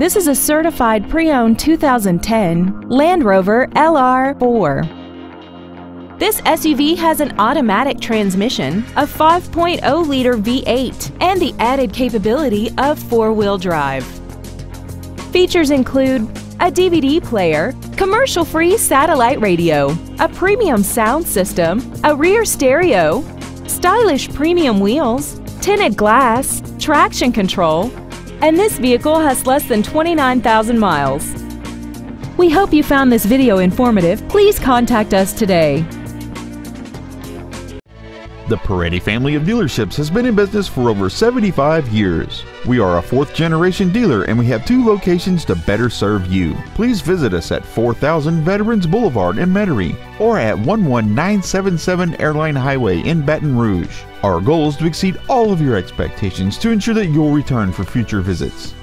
This is a certified pre-owned 2010 Land Rover LR4. This SUV has an automatic transmission, a 5.0-liter V8, and the added capability of four-wheel drive. Features include a DVD player, commercial-free satellite radio, a premium sound system, a rear stereo, stylish premium wheels, tinted glass, traction control, and this vehicle has less than 29,000 miles. We hope you found this video informative. Please contact us today. The Paretti family of dealerships has been in business for over 75 years. We are a fourth generation dealer and we have two locations to better serve you. Please visit us at 4000 Veterans Boulevard in Metairie or at 11977 Airline Highway in Baton Rouge. Our goal is to exceed all of your expectations to ensure that you'll return for future visits.